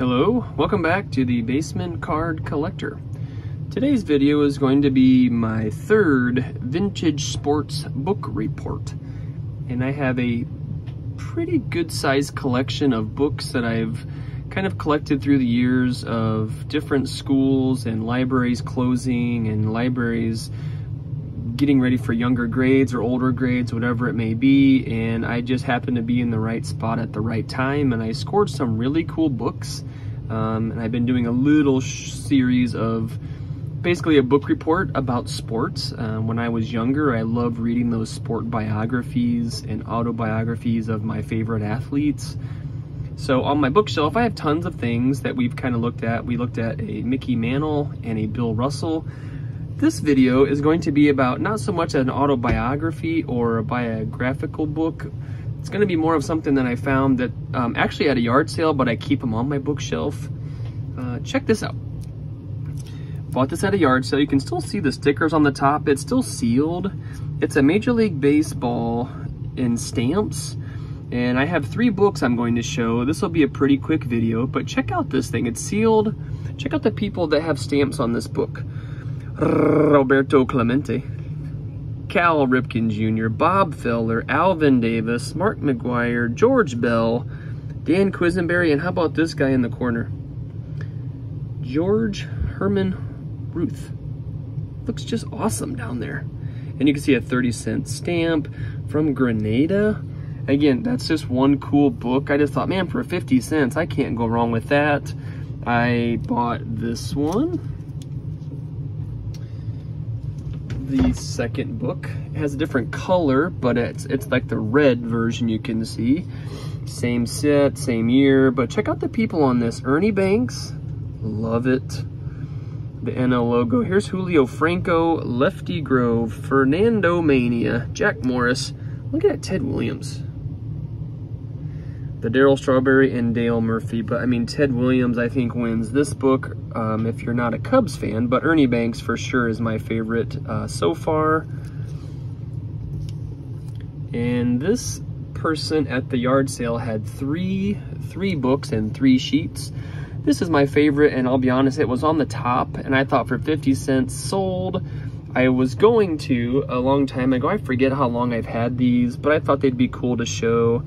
Hello, welcome back to the Basement Card Collector. Today's video is going to be my third vintage sports book report. And I have a pretty good sized collection of books that I've kind of collected through the years of different schools and libraries closing and libraries getting ready for younger grades or older grades, whatever it may be, and I just happened to be in the right spot at the right time, and I scored some really cool books. Um, and I've been doing a little series of basically a book report about sports. Um, when I was younger, I loved reading those sport biographies and autobiographies of my favorite athletes. So on my bookshelf, I have tons of things that we've kind of looked at. We looked at a Mickey Mantle and a Bill Russell. This video is going to be about not so much an autobiography or a biographical book. It's going to be more of something that I found that um, actually at a yard sale, but I keep them on my bookshelf. Uh, check this out. Bought this at a yard sale. You can still see the stickers on the top. It's still sealed. It's a Major League Baseball in stamps. And I have three books I'm going to show. This will be a pretty quick video, but check out this thing. It's sealed. Check out the people that have stamps on this book. Roberto Clemente, Cal Ripken Jr., Bob Feller, Alvin Davis, Mark McGwire, George Bell, Dan Quisenberry, and how about this guy in the corner? George Herman Ruth. Looks just awesome down there. And you can see a 30 cent stamp from Grenada. Again, that's just one cool book. I just thought, man, for 50 cents, I can't go wrong with that. I bought this one the second book. It has a different color, but it's it's like the red version you can see. Same set, same year, but check out the people on this. Ernie Banks, love it. The NL logo. Here's Julio Franco, Lefty Grove, Fernando Mania, Jack Morris. Look at Ted Williams the Darryl Strawberry and Dale Murphy. But I mean, Ted Williams, I think, wins this book um, if you're not a Cubs fan. But Ernie Banks, for sure, is my favorite uh, so far. And this person at the yard sale had three, three books and three sheets. This is my favorite, and I'll be honest, it was on the top, and I thought for 50 cents sold. I was going to a long time ago. I forget how long I've had these, but I thought they'd be cool to show.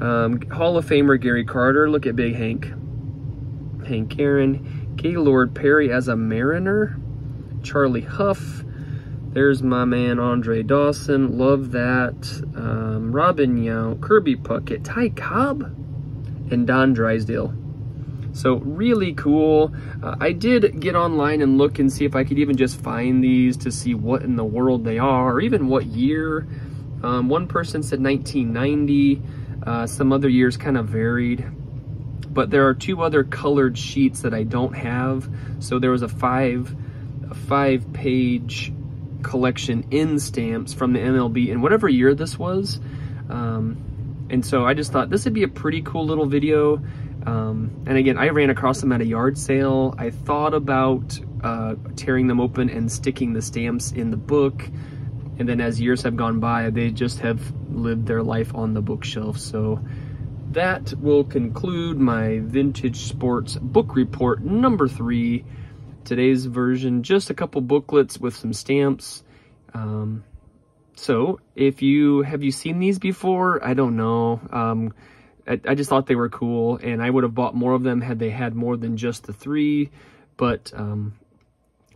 Um, Hall of Famer Gary Carter. Look at Big Hank. Hank Aaron. Gaylord Perry as a Mariner. Charlie Hough. There's my man Andre Dawson. Love that. Um, Robin Yount. Kirby Puckett. Ty Cobb. And Don Drysdale. So really cool. Uh, I did get online and look and see if I could even just find these to see what in the world they are or even what year. Um, one person said 1990. Uh, some other years kind of varied, but there are two other colored sheets that I don't have. So there was a five, a five page collection in stamps from the MLB in whatever year this was. Um, and so I just thought this would be a pretty cool little video. Um, and again, I ran across them at a yard sale. I thought about uh, tearing them open and sticking the stamps in the book. And then as years have gone by, they just have lived their life on the bookshelf. So that will conclude my vintage sports book report number three. Today's version, just a couple booklets with some stamps. Um, so if you, have you seen these before? I don't know. Um, I, just thought they were cool and I would have bought more of them had they had more than just the three, but, um,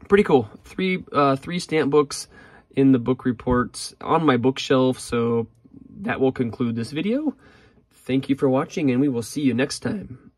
pretty cool. Three, uh, three stamp books in the book reports on my bookshelf. So that will conclude this video. Thank you for watching and we will see you next time.